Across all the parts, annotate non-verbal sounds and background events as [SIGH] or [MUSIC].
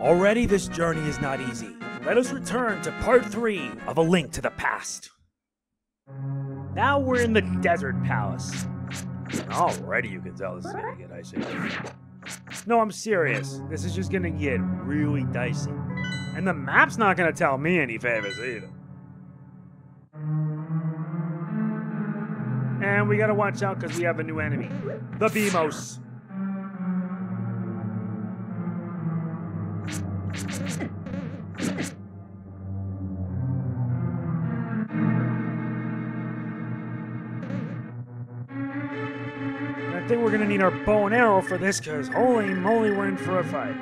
Already this journey is not easy. Let us return to part 3 of A Link to the Past. Now we're in the Desert Palace. Already you can tell this is gonna get dicey. No, I'm serious. This is just gonna get really dicey. And the map's not gonna tell me any favors either. And we gotta watch out because we have a new enemy. The Beamos. I think we're gonna need our bow and arrow for this because holy moly, we're in for a fight.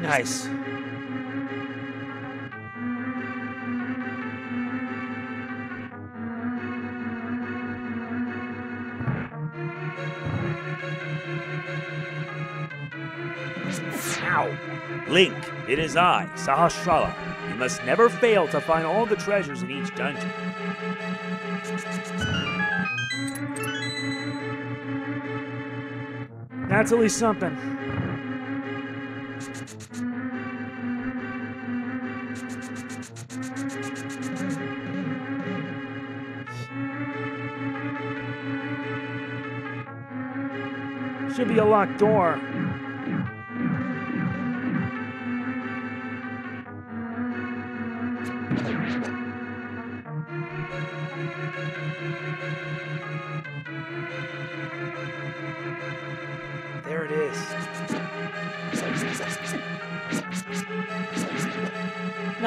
Nice. Ow! Link, it is I, Sahasrahla. You must never fail to find all the treasures in each dungeon. That's at least something. Should be a locked door.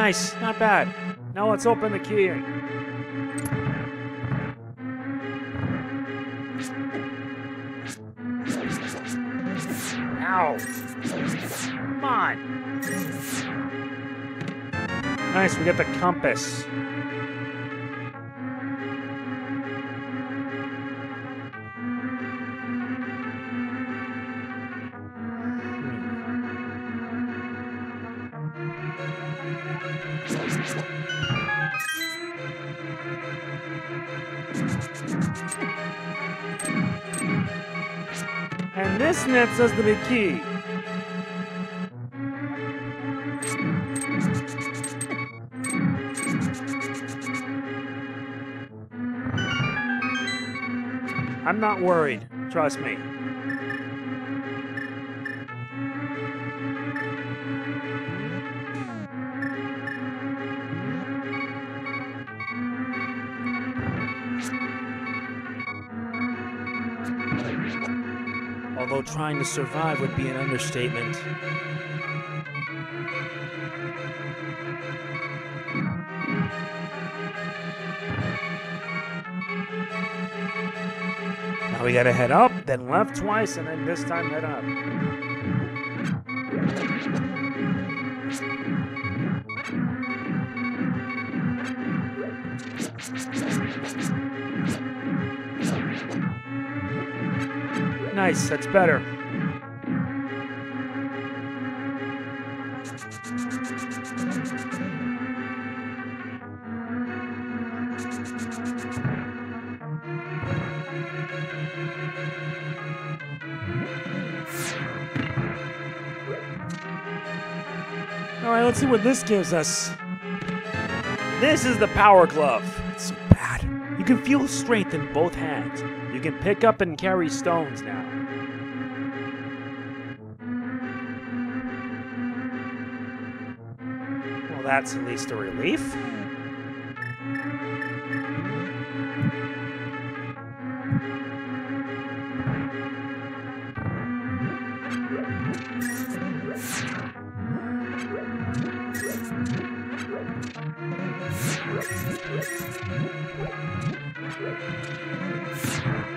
Nice, not bad. Now let's open the key. Ow. Come on. Nice, we got the compass. Us key. I'm not worried. Trust me. Trying to survive would be an understatement. Now we gotta head up, then left twice, and then this time head up. Nice, that's better. All right, let's see what this gives us. This is the Power Glove. It's so bad. You can feel strength in both hands. You can pick up and carry stones now. Well, that's at least a relief.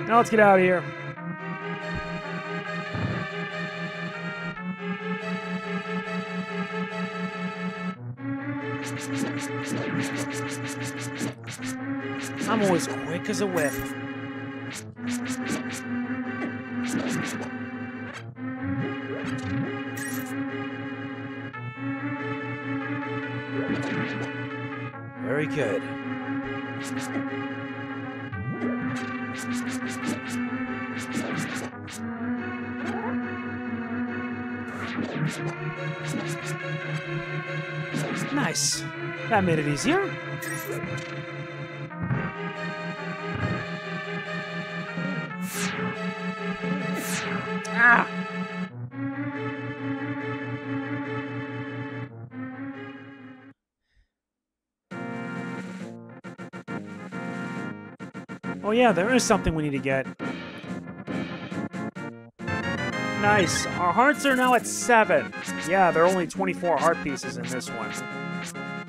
Now let's get out of here. I'm always quick as a whip. That made it easier. Ah! Oh yeah, there is something we need to get. Nice. Our hearts are now at seven. Yeah, there are only 24 heart pieces in this one.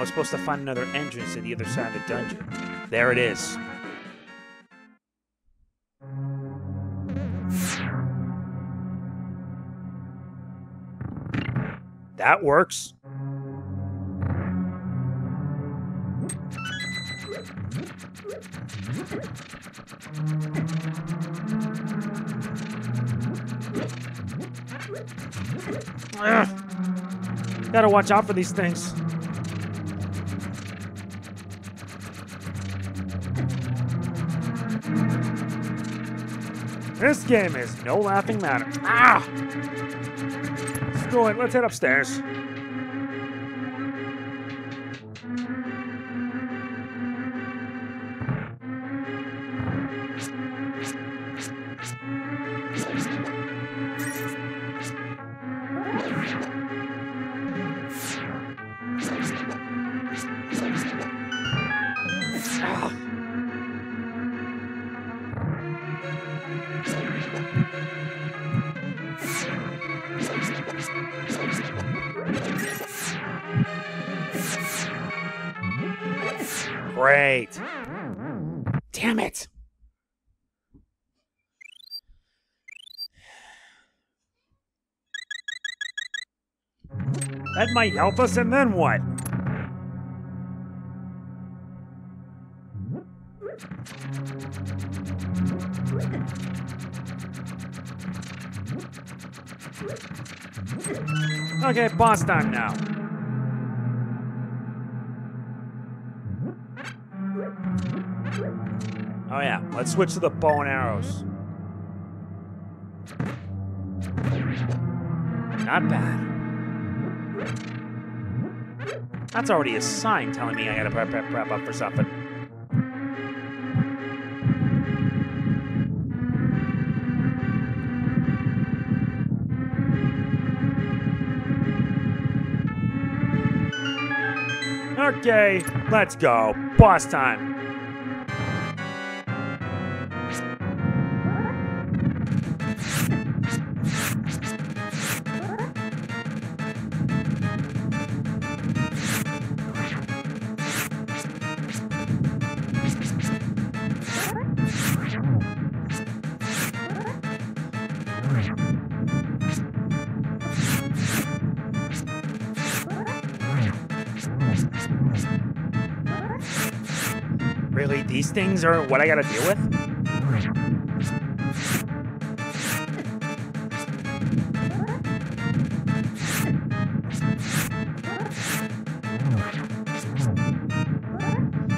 Now we're supposed to find another entrance to the other side of the dungeon. There it is. That works. Ugh. Gotta watch out for these things. This game is no laughing matter. Ah! Screw it, let's head upstairs. Great. Damn it. That might help us, and then what? Okay, boss time now. Let's switch to the bow and arrows. Not bad. That's already a sign telling me I gotta prep, prep, prep up for something. Okay, let's go. Boss time. These things are what I gotta deal with?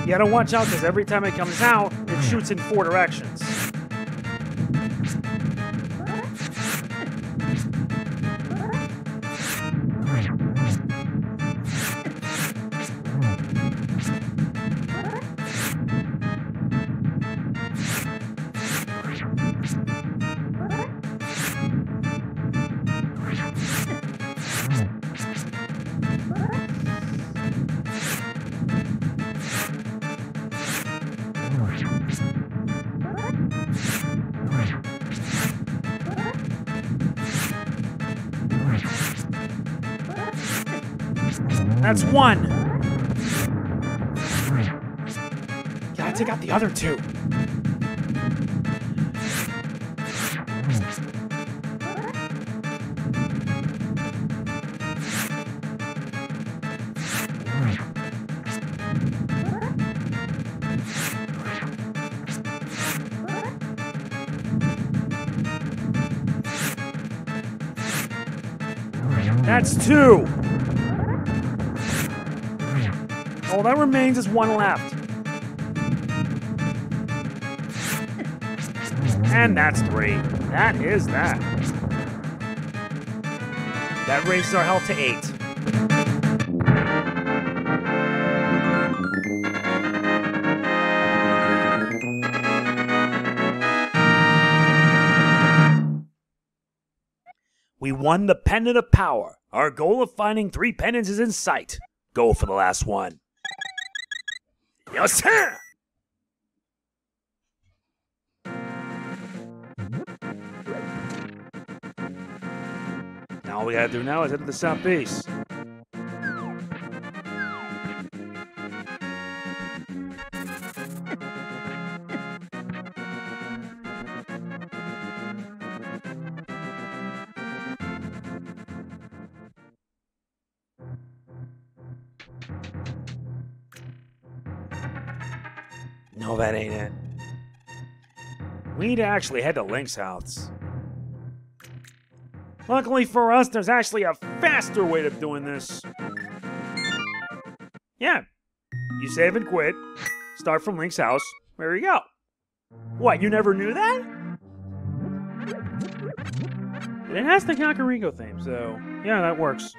You gotta watch out because every time it comes out, it shoots in four directions. That's one. Gotta take out the other two. That's two. All that remains is one left. And that's three. That is that. That raises our health to eight. We won the Pendant of Power. Our goal of finding three pendants is in sight. Go for the last one. Yes, sir! Now all we gotta do now is head to the south No, that ain't it. We need to actually head to Link's house. Luckily for us, there's actually a faster way of doing this. Yeah. You save and quit, start from Link's house, there you go. What, you never knew that? It has the Kakariko theme, so yeah, that works.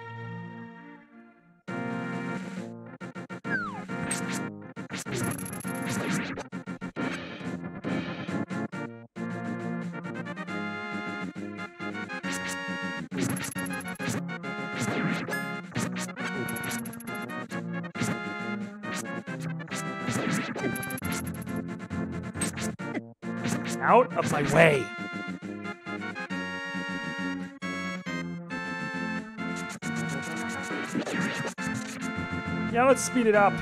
Out of my way. Yeah, let's speed it up.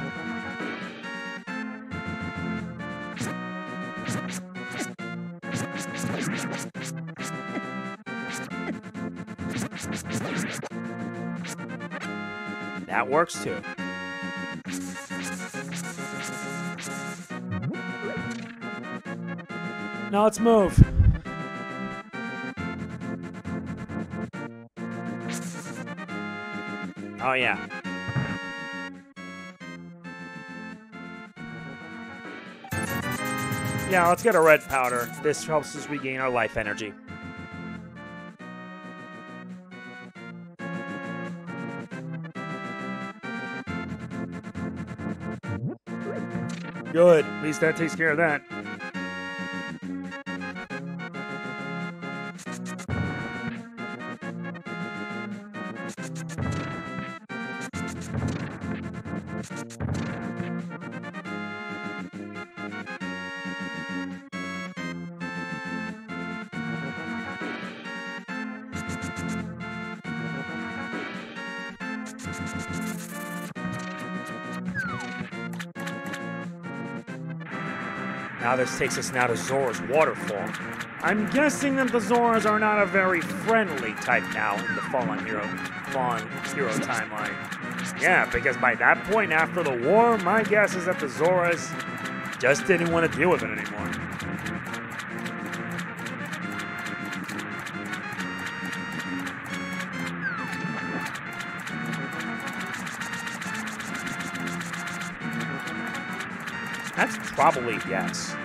That works too. Now let's move. Oh, yeah. Yeah, let's get a red powder. This helps us regain our life energy. Good. At least that takes care of that. This takes us now to Zora's waterfall. I'm guessing that the Zoras are not a very friendly type now in the Fallen Hero, Fallen Hero timeline. Yeah, because by that point after the war, my guess is that the Zoras just didn't want to deal with it anymore. That's probably yes.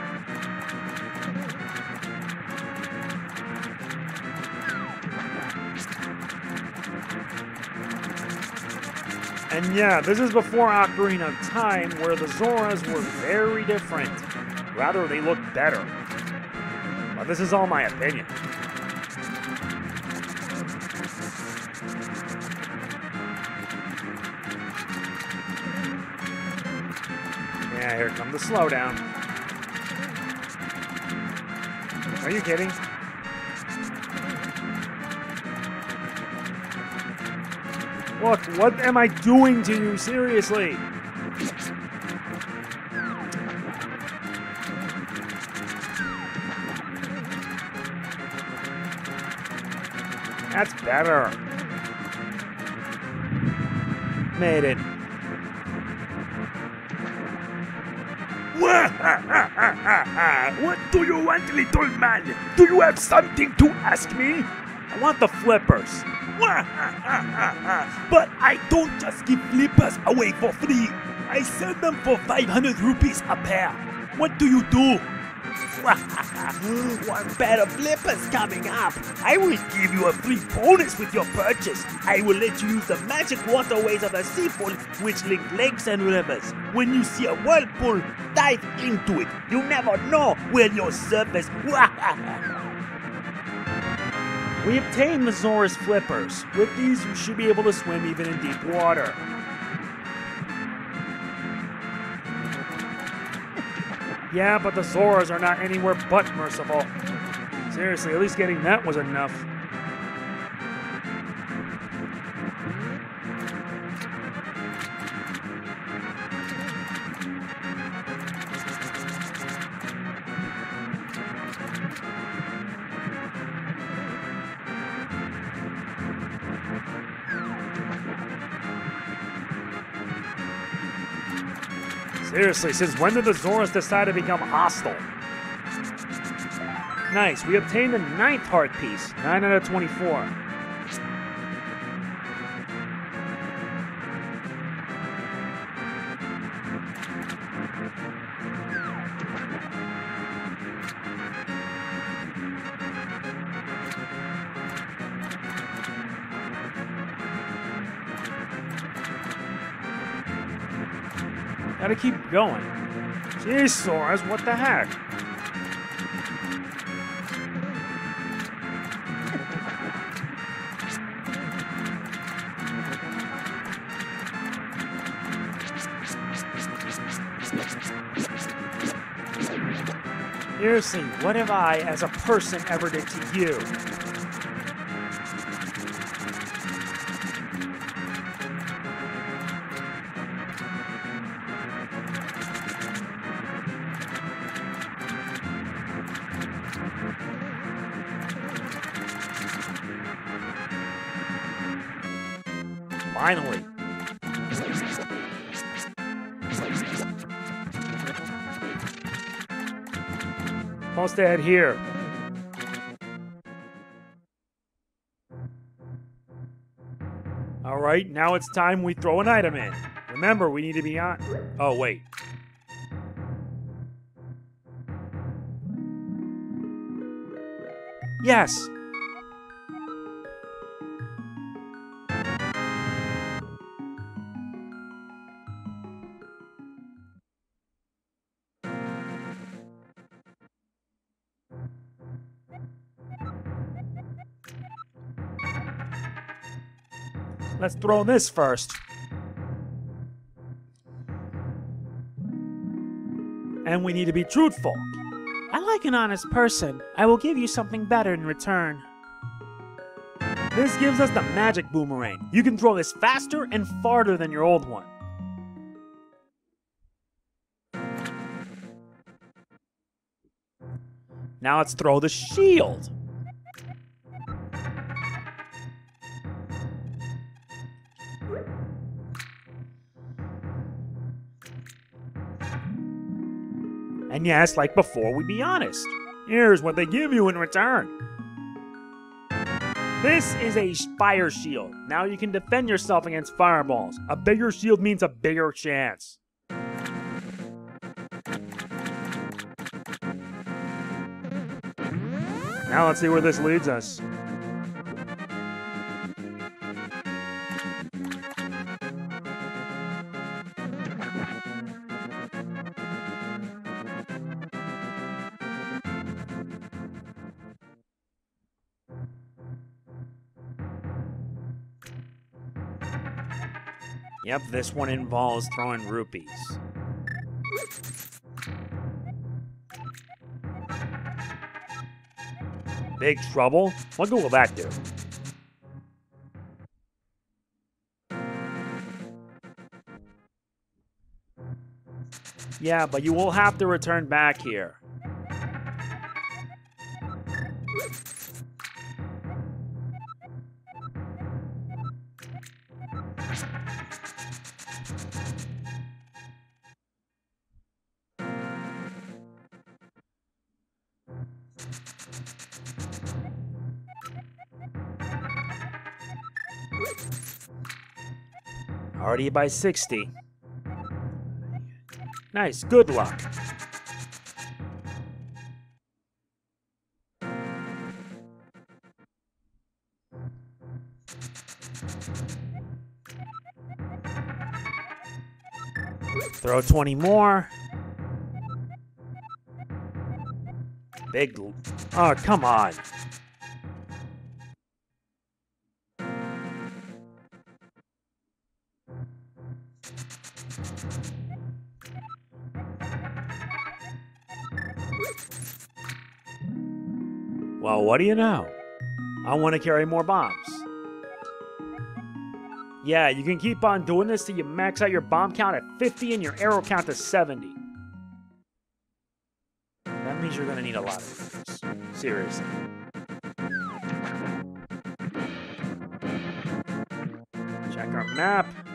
And yeah, this is before Ocarina of Time, where the Zoras were very different. Rather, they looked better. But this is all my opinion. Yeah, here comes the slowdown. Are you kidding? Look, what am I doing to you? Seriously. That's better. Made it. [LAUGHS] What do you want, little man? Do you have something to ask me? I want the flippers. [LAUGHS] but I don't just give flippers away for free. I sell them for 500 rupees a pair. What do you do? [LAUGHS] One pair of flippers coming up. I will give you a free bonus with your purchase. I will let you use the magic waterways of the seafood which link lakes and rivers. When you see a whirlpool, dive into it. You never know where you'll surface. [LAUGHS] we obtained the Zora's flippers. With these, you should be able to swim even in deep water. Yeah, but the Zoras are not anywhere but merciful. Seriously, at least getting that was enough. Seriously, since when did the Zoras decide to become hostile? Nice, we obtained the ninth heart piece, 9 out of 24. Going. Jeez, Zoras, what the heck? Seriously, what have I, as a person, ever did to you? Finally. Supposed to here. All right, now it's time we throw an item in. Remember, we need to be on. Oh, wait. Yes. Let's throw this first. And we need to be truthful. I like an honest person. I will give you something better in return. This gives us the magic boomerang. You can throw this faster and farther than your old one. Now let's throw the shield. Yes, like before, we be honest. Here's what they give you in return. This is a fire shield. Now you can defend yourself against fireballs. A bigger shield means a bigger chance. Now let's see where this leads us. Yep, this one involves throwing rupees. Big trouble? What good will that do? Yeah, but you will have to return back here. Already by 60. Nice, good luck. Throw 20 more. Big. Oh, come on. Well, what do you know? I want to carry more bombs. Yeah, you can keep on doing this till you max out your bomb count at 50 and your arrow count to 70. That means you're gonna need a lot of arrows. Seriously. Check our map.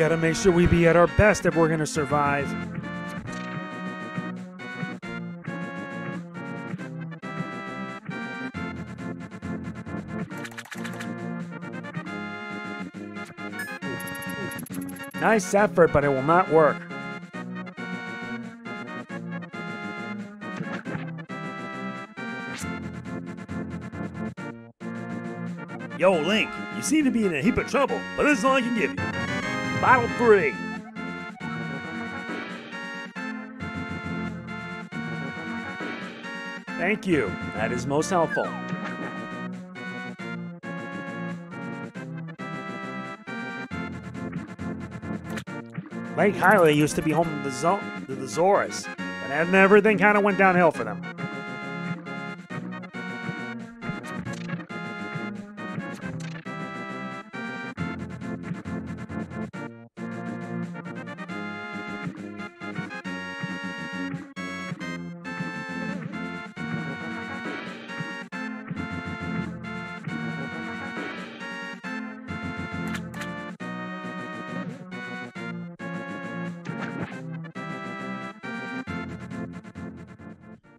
We gotta make sure we be at our best if we're gonna survive. Nice effort, but it will not work. Yo, Link, you seem to be in a heap of trouble, but this is all I can give you. Battle 3. Thank you. That is most helpful. Lake Hylia used to be home to the, Zo- to the Zoras, but everything kind of went downhill for them.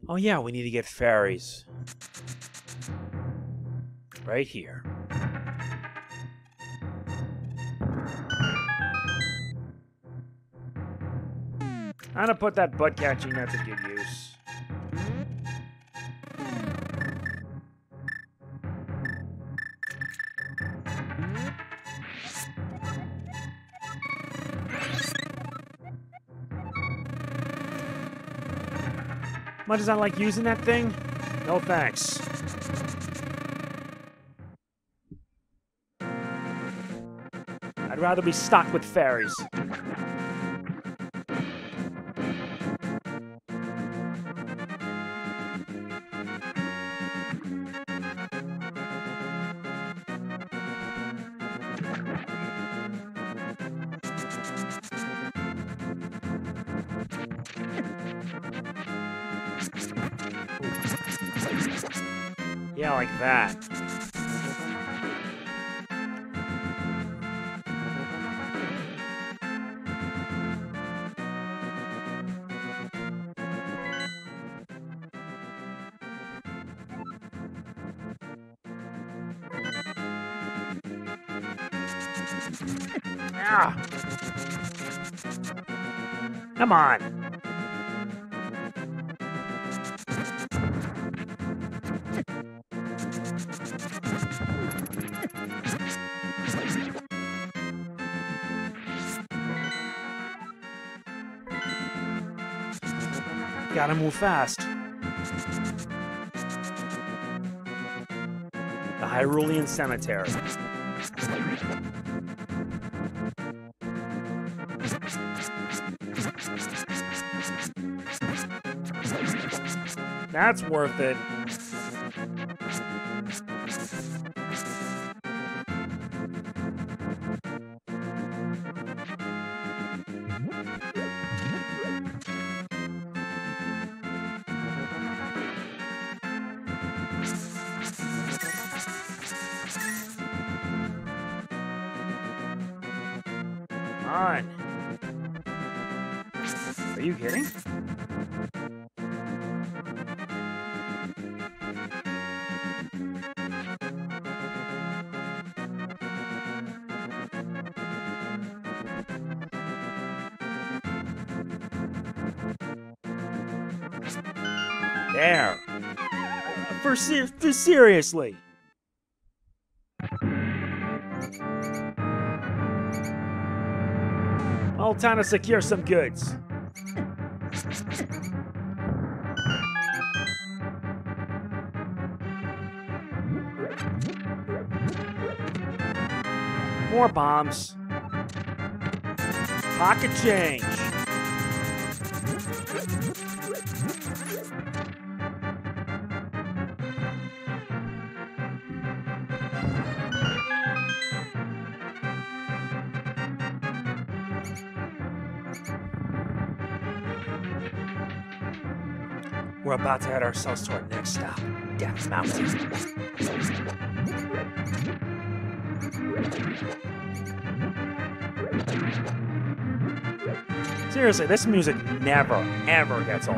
Oh yeah, we need to get fairies. Right here. I'm gonna put that butt catching net to good use. Much as I like using that thing, no thanks. I'd rather be stocked with fairies. Ah. Come on. Gotta move fast. The Hyrulean Cemetery. That's worth it. Are you kidding? For, ser- seriously. Well, time to secure some goods. More bombs. Pocket change. We're about to head ourselves to our next stop, Death Mountain. Seriously, this music never, ever gets old.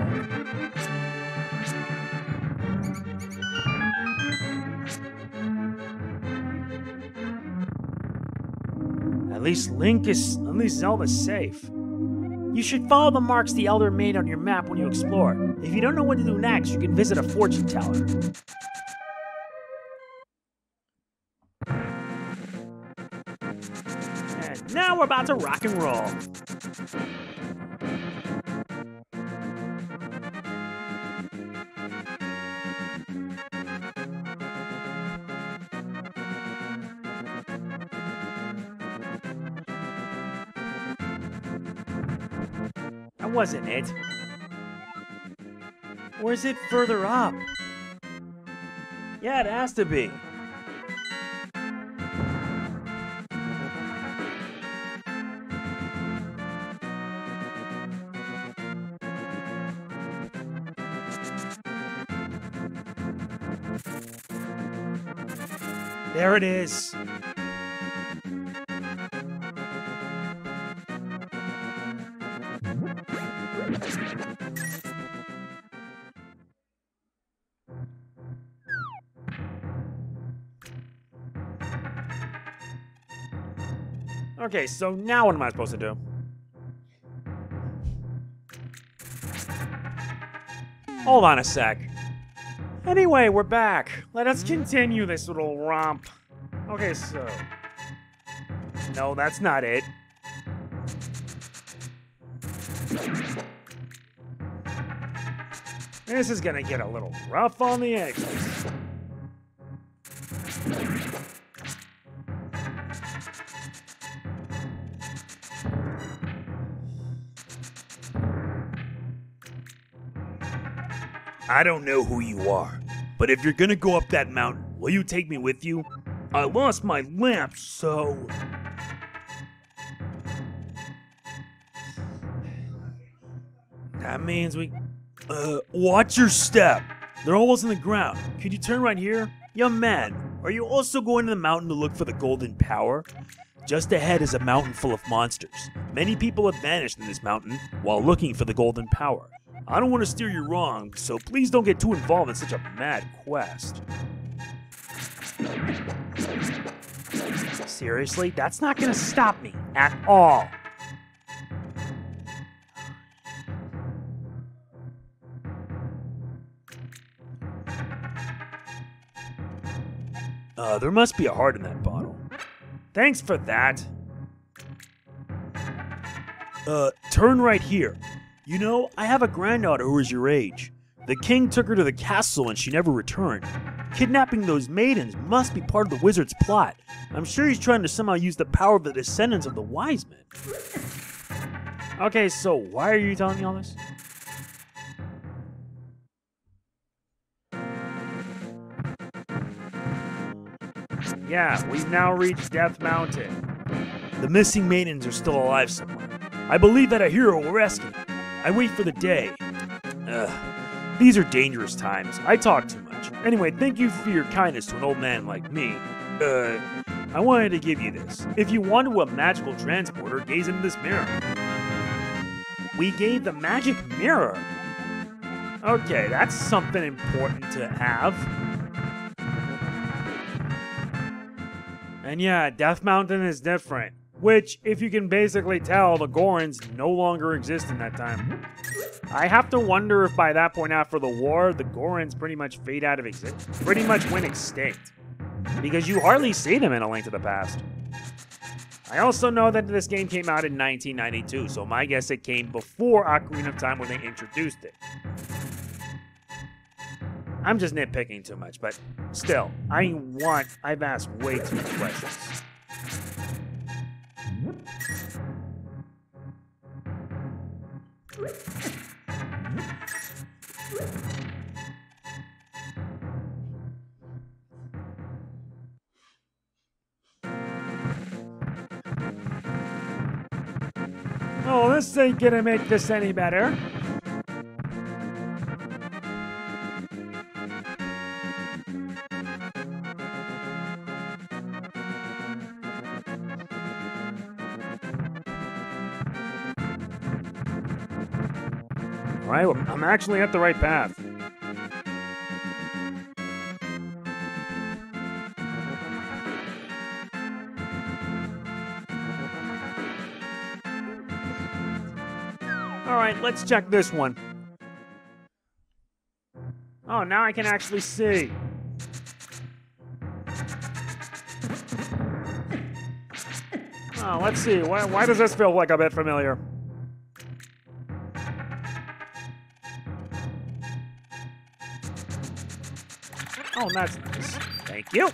At least Link is, at least Zelda's safe. You should follow the marks the Elder made on your map when you explore. If you don't know what to do next, you can visit a fortune teller. And now we're about to rock and roll. Wasn't it. Or is it further up? Yeah, it has to be. There it is. Okay, so now what am I supposed to do? Hold on a sec. Anyway, we're back. Let us continue this little romp. Okay, so. No, that's not it. This is gonna get a little rough on the edges. I don't know who you are, but if you're gonna go up that mountain, will you take me with you? I lost my lamp, so. That means we. Uh, watch your step. They're almost in the ground. Could you turn right here? Young man, are you also going to the mountain to look for the golden power? Just ahead is a mountain full of monsters. Many people have vanished in this mountain while looking for the golden power. I don't want to steer you wrong, so please don't get too involved in such a mad quest. Seriously? That's not gonna stop me at all. Uh, there must be a heart in that bottle. Thanks for that. Uh, turn right here. You know, I have a granddaughter who is your age. The king took her to the castle and she never returned. Kidnapping those maidens must be part of the wizard's plot. I'm sure he's trying to somehow use the power of the descendants of the wise men. Okay, so why are you telling me all this? Yeah, we've now reached Death Mountain. The missing maidens are still alive somewhere. I believe that a hero will rescue them. I wait for the day. Ugh. These are dangerous times. I talk too much. Anyway, thank you for your kindness to an old man like me. Uh, I wanted to give you this. If you want to a magical transporter, gaze into this mirror. We gave the magic mirror. Okay, that's something important to have. And yeah, Death Mountain is different. Which, if you can basically tell, the Gorons no longer exist in that time. I have to wonder if by that point after the war, the Gorons pretty much fade out of existence. Pretty much went extinct. Because you hardly see them in A Link to the Past. I also know that this game came out in 1992, so my guess it came before Ocarina of Time when they introduced it. I'm just nitpicking too much, but still, I want, I've asked way too many questions. This ain't gonna make this any better. Alright, well, I'm actually at the right path. Let's check this one. Oh, now I can actually see. Oh, let's see. Why, why does this feel like a bit familiar? Oh, that's nice. Thank you.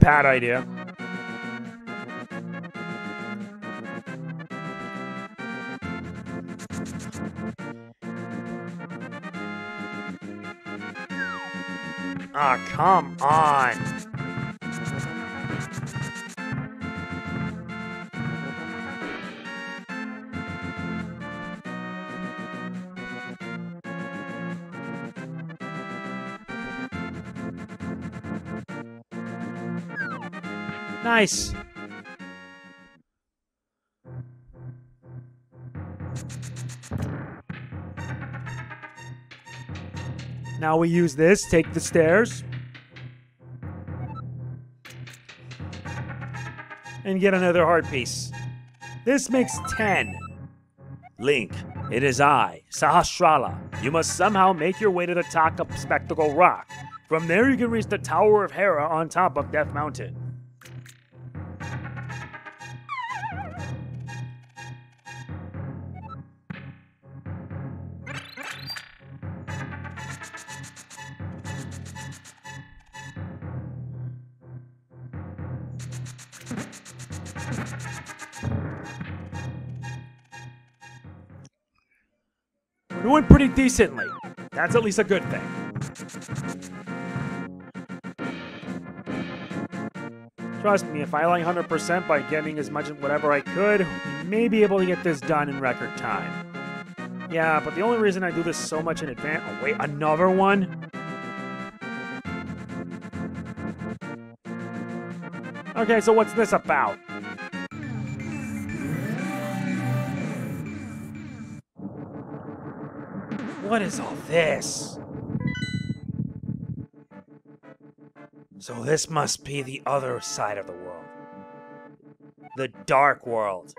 Bad idea. Ah, come Nice. Now we use this, take the stairs. And get another heart piece. This makes 10. Link, it is I, Sahasrahla. You must somehow make your way to the top of Spectacle Rock. From there, you can reach the Tower of Hera on top of Death Mountain. Decently. That's at least a good thing. Trust me, if I like 100% by getting as much of whatever I could, we may be able to get this done in record time. Yeah, but the only reason I do this so much in advance. Oh, wait, another one? Okay, so what's this about? What is all this? So this must be the other side of the world. The dark world.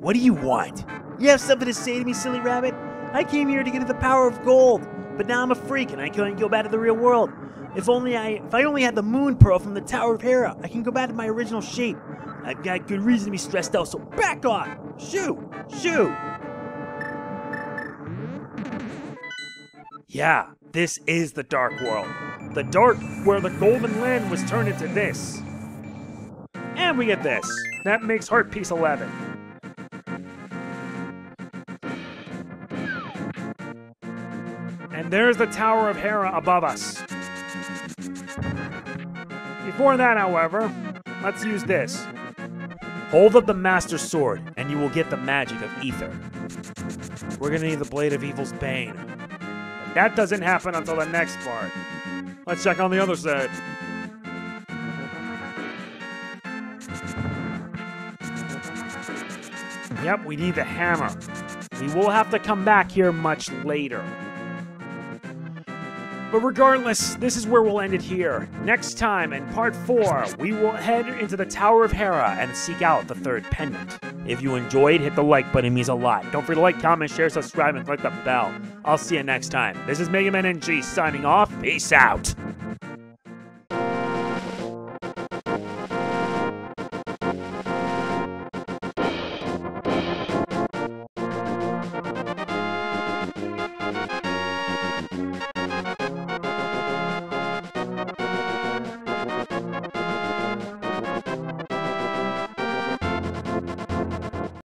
What do you want? You have something to say to me, silly rabbit? I came here to get the power of gold, but now I'm a freak and I can't go back to the real world. If only I, if I only had the moon pearl from the Tower of Hera, I can go back to my original shape. I've got good reason to be stressed out, so back off! Shoo! Shoo! Yeah, This is the Dark World. The Dark where the Golden Land was turned into this. And we get this. That makes Heart Piece 11. And there's the Tower of Hera above us. Before that, however, let's use this. Hold up the Master Sword, and you will get the magic of Ether. We're gonna need the Blade of Evil's Bane. That doesn't happen until the next part. Let's check on the other side. Yep, we need the hammer. We will have to come back here much later. But regardless, this is where we'll end it here. Next time, in part 4, we will head into the Tower of Hera and seek out the third pendant. If you enjoyed, hit the like button, means a lot. Don't forget to like, comment, share, subscribe, and click the bell. I'll see you next time. This is MegamanNG signing off. Peace out.